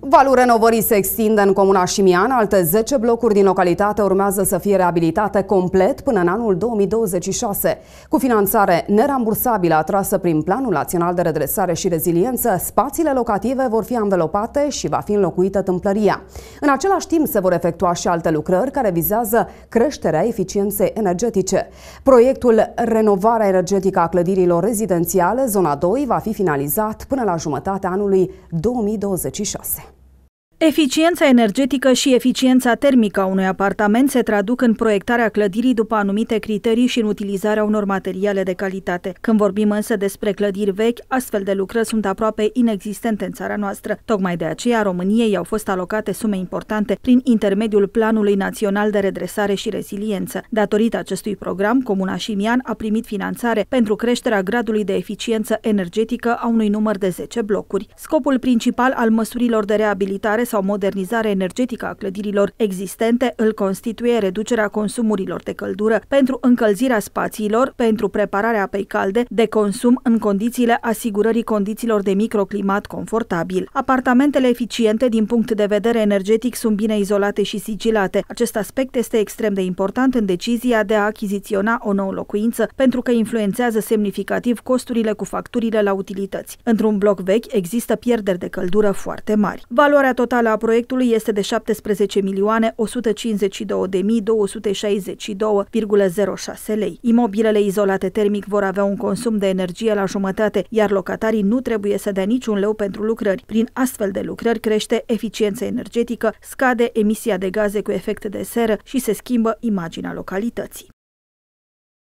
Valul renovării se extinde în comuna Șimian, alte 10 blocuri din localitate urmează să fie reabilitate complet până în anul 2026. Cu finanțare nerambursabilă atrasă prin Planul Național de Redresare și Reziliență, spațiile locative vor fi învelopate și va fi înlocuită tâmplăria. În același timp se vor efectua și alte lucrări care vizează creșterea eficienței energetice. Proiectul Renovarea energetică a clădirilor rezidențiale, zona 2, va fi finalizat până la jumătatea anului 2026. Eficiența energetică și eficiența termică a unui apartament se traduc în proiectarea clădirii după anumite criterii și în utilizarea unor materiale de calitate. Când vorbim însă despre clădiri vechi, astfel de lucrări sunt aproape inexistente în țara noastră. Tocmai de aceea României au fost alocate sume importante prin intermediul Planului Național de Redresare și Reziliență. Datorită acestui program, Comuna Șimian a primit finanțare pentru creșterea gradului de eficiență energetică a unui număr de 10 blocuri. Scopul principal al măsurilor de reabilitare sau modernizare energetică a clădirilor existente îl constituie reducerea consumurilor de căldură pentru încălzirea spațiilor, pentru prepararea apei calde, de consum în condițiile asigurării condițiilor de microclimat confortabil. Apartamentele eficiente din punct de vedere energetic sunt bine izolate și sigilate. Acest aspect este extrem de important în decizia de a achiziționa o nouă locuință pentru că influențează semnificativ costurile cu facturile la utilități. Într-un bloc vechi există pierderi de căldură foarte mari. Valoarea totală totală a proiectului este de 17 milioane 152.262,06 lei. Imobilele izolate termic vor avea un consum de energie la jumătate, iar locatarii nu trebuie să dea niciun leu pentru lucrări. Prin astfel de lucrări crește eficiența energetică, scade emisia de gaze cu efect de seră și se schimbă imaginea localității.